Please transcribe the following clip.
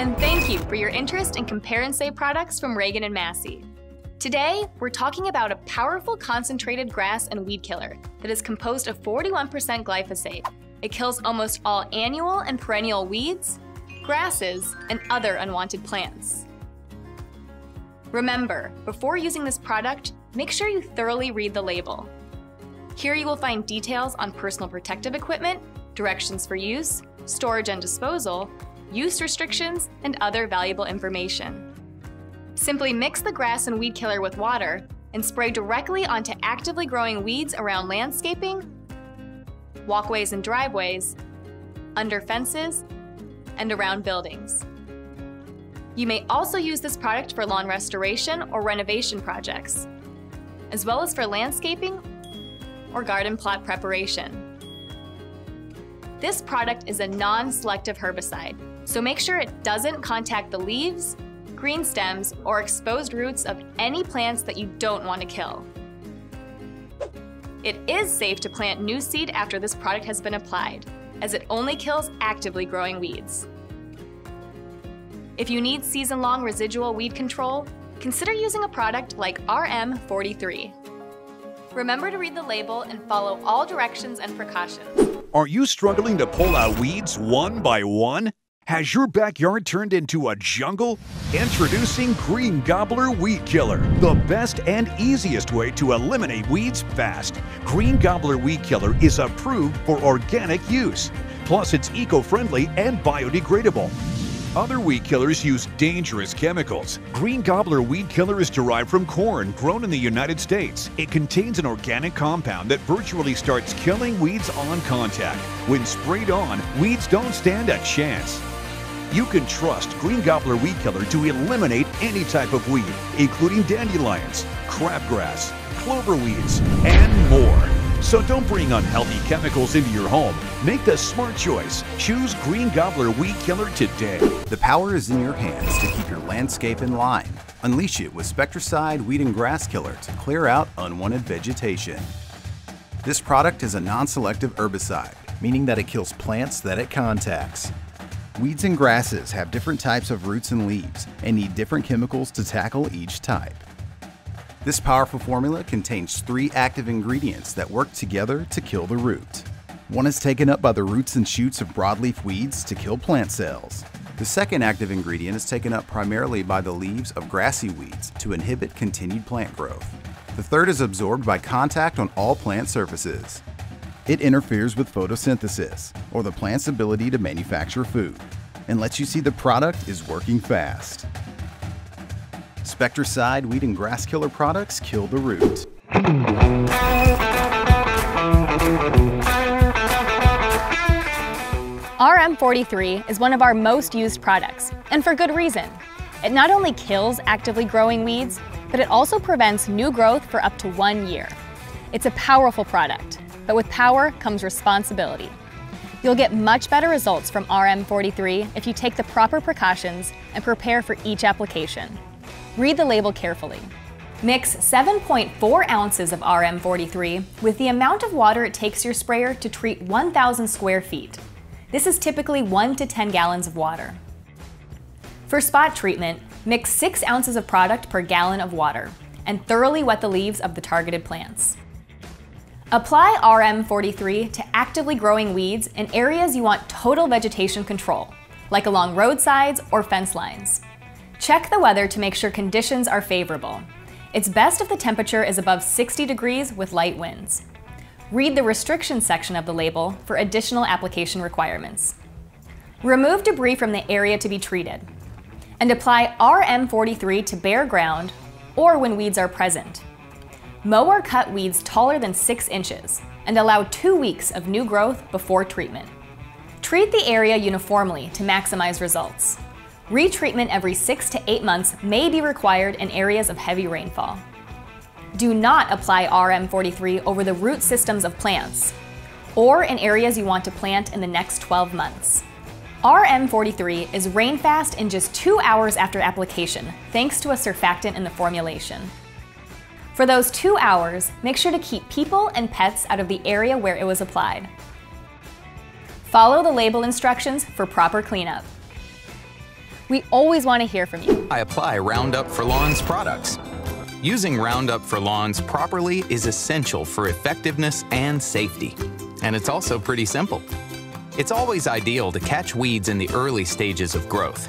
for your interest in compare and save products from Ragan and Massey. Today, we're talking about a powerful concentrated grass and weed killer that is composed of 41% glyphosate. It kills almost all annual and perennial weeds, grasses, and other unwanted plants. Remember, before using this product, make sure you thoroughly read the label. Here you will find details on personal protective equipment, directions for use, storage and disposal, use restrictions, and other valuable information. Simply mix the grass and weed killer with water and spray directly onto actively growing weeds around landscaping, walkways and driveways, under fences, and around buildings. You may also use this product for lawn restoration or renovation projects, as well as for landscaping or garden plot preparation. This product is a non-selective herbicide, so make sure it doesn't contact the leaves, green stems, or exposed roots of any plants that you don't want to kill. It is safe to plant new seed after this product has been applied, as it only kills actively growing weeds. If you need season-long residual weed control, consider using a product like RM43. Remember to read the label and follow all directions and precautions. Are you struggling to pull out weeds one by one? Has your backyard turned into a jungle? Introducing Green Gobbler Weed Killer, the best and easiest way to eliminate weeds fast. Green Gobbler Weed Killer is approved for organic use. Plus, it's eco-friendly and biodegradable. Other weed killers use dangerous chemicals. Green Gobbler Weed Killer is derived from corn grown in the United States. It contains an organic compound that virtually starts killing weeds on contact. When sprayed on, weeds don't stand a chance. You can trust Green Gobbler Weed Killer to eliminate any type of weed, including dandelions, crabgrass, clover weeds, and more. So don't bring unhealthy chemicals into your home. Make the smart choice. Choose Green Gobbler Weed Killer today. The power is in your hands to keep your landscape in line. Unleash it with Spectracide Weed and Grass Killer to clear out unwanted vegetation. This product is a non-selective herbicide, meaning that it kills plants that it contacts. Weeds and grasses have different types of roots and leaves and need different chemicals to tackle each type. This powerful formula contains three active ingredients that work together to kill the root. One is taken up by the roots and shoots of broadleaf weeds to kill plant cells. The second active ingredient is taken up primarily by the leaves of grassy weeds to inhibit continued plant growth. The third is absorbed by contact on all plant surfaces. It interferes with photosynthesis, or the plant's ability to manufacture food, and lets you see the product is working fast. Spectracide weed and grass killer products kill the root. RM43 is one of our most used products, and for good reason. It not only kills actively growing weeds, but it also prevents new growth for up to one year. It's a powerful product, but with power comes responsibility. You'll get much better results from RM43 if you take the proper precautions and prepare for each application. Read the label carefully. Mix 7.4 ounces of RM43 with the amount of water it takes your sprayer to treat 1,000 square feet. This is typically 1 to 10 gallons of water. For spot treatment, mix 6 ounces of product per gallon of water and thoroughly wet the leaves of the targeted plants. Apply RM43 to actively growing weeds in areas you want total vegetation control, like along roadsides or fence lines. Check the weather to make sure conditions are favorable. It's best if the temperature is above 60 degrees with light winds. Read the restrictions section of the label for additional application requirements. Remove debris from the area to be treated. And apply RM43 to bare ground or when weeds are present. Mow or cut weeds taller than 6 inches and allow 2 weeks of new growth before treatment. Treat the area uniformly to maximize results. Retreatment every 6 to 8 months may be required in areas of heavy rainfall. Do not apply RM43 over the root systems of plants or in areas you want to plant in the next 12 months. RM43 is rain fast in just 2 hours after application thanks to a surfactant in the formulation. For those two hours, make sure to keep people and pets out of the area where it was applied. Follow the label instructions for proper cleanup. We always want to hear from you. I apply Roundup for Lawns products. Using Roundup for Lawns properly is essential for effectiveness and safety. And it's also pretty simple. It's always ideal to catch weeds in the early stages of growth.